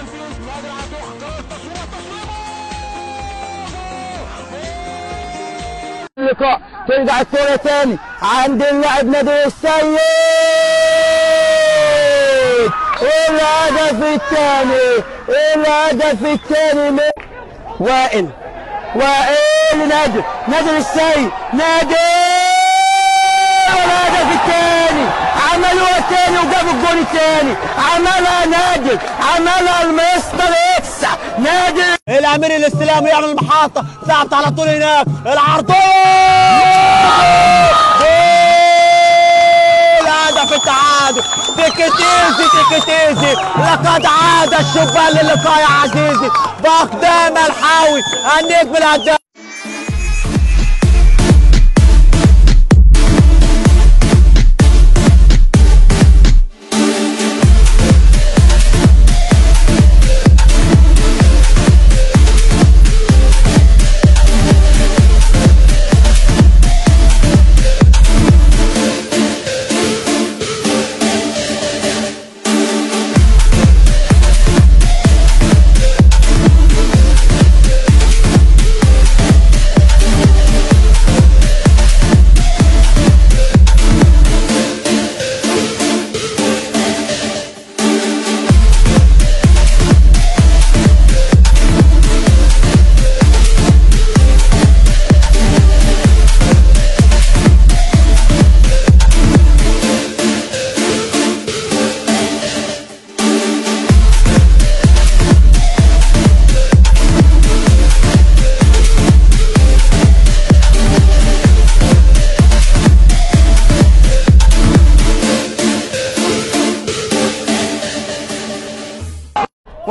التنفيذ اللقاء ترجع الكرة تاني عند اللاعب نادر السيد الهدف الثاني الهدف الثاني من وائل وائل نادر نادر السيد نادر الهدف الثاني عملوها تاني وجابوا الجول الثاني عملها نادر. عملها المستر إكس نادر. الأمير الاستلام ويعمل المحطه ثابت على طول هناك. العرضيه جول هدف التعادل. تكتيزي تكتيزي. لقد عاد الشبان للقاء يا عزيزي. باقدام الحاوي. النجم الهداف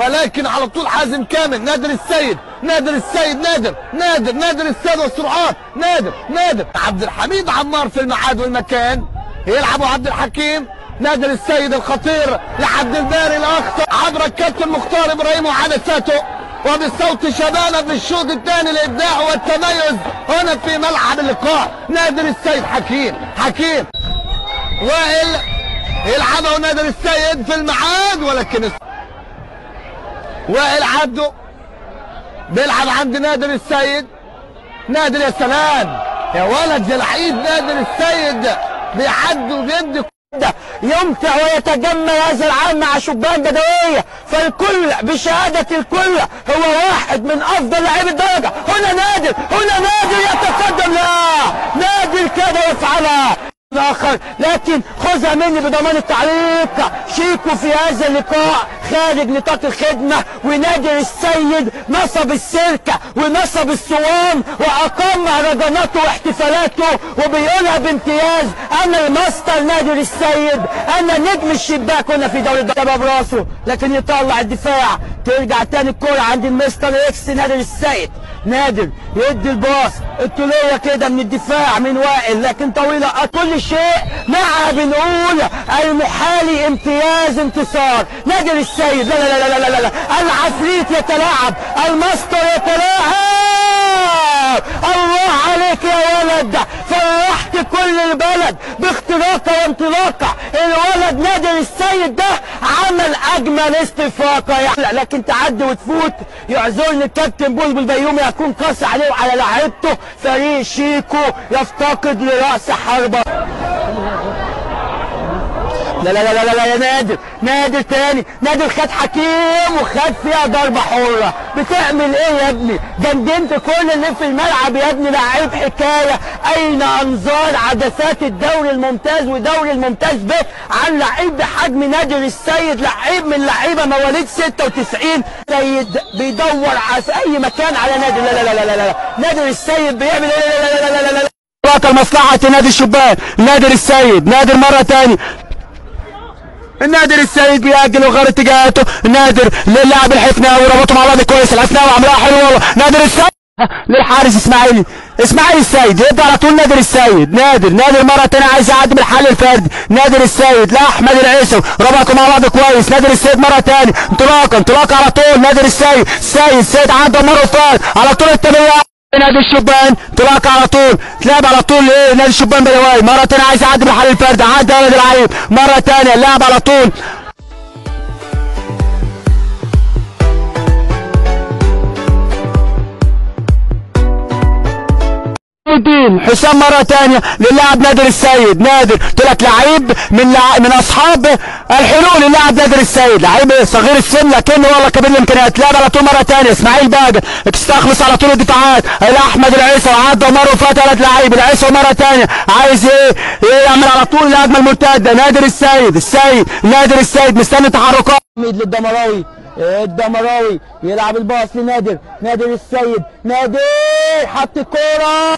ولكن على طول حازم كامل. نادر السيد نادر السيد نادر نادر نادر السيد والسرعات نادر نادر. عبد الحميد عمار في الميعاد والمكان. يلعبوا عبد الحكيم. نادر السيد الخطير لعبد الباري الأخطر. عبر الكابتن مختار إبراهيم وعدساته وبصوت شبانه في الشوط الثاني الابداع والتميز. هنا في ملعب اللقاء. نادر السيد حكيم. حكيم. وائل. يلعبه نادر السيد في الميعاد ولكن وائل عبده. بيلعب عند نادر السيد. نادر يا سلام. يا ولد يا لعيب نادر السيد. بيعدي وبيدي يمتع ويتجمل هذا العام مع شبان بدوية. فالكل بشهادة الكل هو واحد من أفضل لاعبي الدرجة. هنا نادر هنا نادر يتقدم. لا. آخر. لكن خذها مني بضمان التعليق. شيكو في هذا اللقاء. خارج نطاق الخدمة ونادر السيد نصب السيرك ونصب الصوان وأقام مهرجاناته واحتفالاته وبيقولها بامتياز. أنا الماستر نادر السيد أنا نجم الشباك هنا في دوري الدرجة براسه لكن يطلع الدفاع. ترجع تاني الكرة عند ال Mister X نادر السيد نادر يدي الباص الطولية كده من الدفاع من وائل لكن طويلة. كل شيء مع بنقول المحالي امتياز انتصار. نادر السيد. لا لا لا لا لا لا, لا. العفريت يتلاعب الماستر يتلاعب الله عليك يا ولد فرحت كل البلد باختراقه وانطلاقة. الولد نادر السيد ده عمل أجمل استفاقة. يعني لكن تعدي وتفوت. يعذرني الكابتن بلبل بيومي هكون قاسي عليه وعلى لاعيبته فريق شيكو يفتقد لرأس حربة. لا لا لا لا لا يا نادر نادر تاني نادر خد حكيم وخد فيها ضربة حرة بتعمل إيه يا ابني جندنت كل اللي في الملعب يا ابني لعيب حكاية اين انظار عدسات الدوري الممتاز ودوري الممتاز ب عن لعيب بحجم نادر السيد لعيب من لعيبة مواليد 96 سيد بيدور على اي مكان على نادر لا لا لا لا لا. نادر السيد بيعمل إيه لا لا لا لا لا لا مصلحة نادي الشبان نادر السيد نادر مرة تاني نادر السيد بيأجل وغير اتجاهاته. نادر للاعب الحفناوي وربطه مع بعض كويس. الحفناوي عملها حلو والله. نادر السيد للحارس اسماعيلي إسماعيل السيد يبدأ على طول نادر السيد نادر. نادر مرة تانية عايز يعدي من الحل الفردي نادر السيد لاحمد العيسوي ربطوا مع بعض كويس. نادر السيد مرة تانية. انطلاقه انطلاقه على طول. نادر السيد السيد السيد عنده مرة فات على طول التبعيه نادي الشبان انطلاقه على طول تلعب على طول إيه نادي الشبان بدواي مرة تانية عايز يعدي من الحل الفردي عدى ولد العيب. مرة تانية لعب على طول. الدين. حسام مرة تانية للاعب نادر السيد. نادر. طلعت لعيب من لع... من أصحاب الحلول للاعب نادر السيد. لعيب صغير السن لكنه والله كبير الإمكانيات. لعب على طول مرة تانية. إسماعيل باجر تستخلص على طول الدفاعات. أحمد العيسى. وعدى عمر وفات ثلاث لعيب. العيسى مرة تانية. عايز إيه؟ إيه يعمل على طول الهجمة المرتدة. نادر السيد. السيد. نادر السيد. مستني تحركات. للدمراوي. الدمراوي. يلعب الباص لنادر. نادر السيد. نادر حط الكورة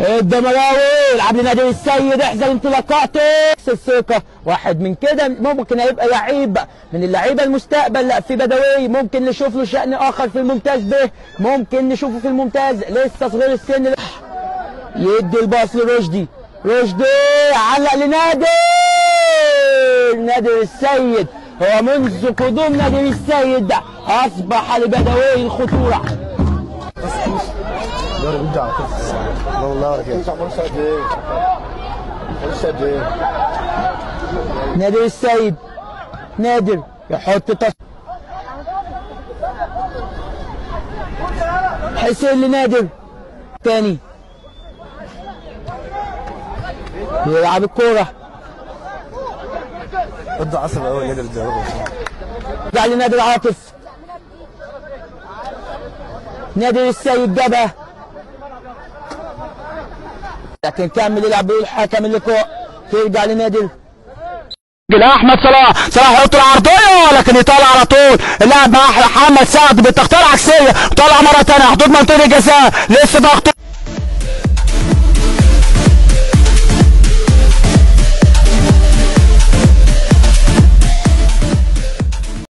الدمراوي يلعب لنادر السيد احذر انطلاقاته. الثقة واحد من كده ممكن هيبقى لعيب من اللعيبة المستقبل لا في بدوي. ممكن نشوف له شأن آخر في الممتاز به. ممكن نشوفه في الممتاز. لسه صغير السن. يدي الباص لرشدي. رشدي علق لنادر نادر السيد. هو منذ قدوم نادر السيد. أصبح لبدوي نادر السيد. نادر. يحط تص... حسين لنادر. تاني. يلعب الكورة. ضد عصر الأول نادر الجواب رجع لنادر عاطف. نادر السيد جابها لكن كمل يلعب بيه الحكم اللقاء ترجع لنادر أحمد صلاح. صلاح يحط العرضيه لكن يطلع على طول. اللاعب محمد سعد بالتغطيه العكسيه طلع مرة ثانية حدود منطقة الجزاء. لسه ضغط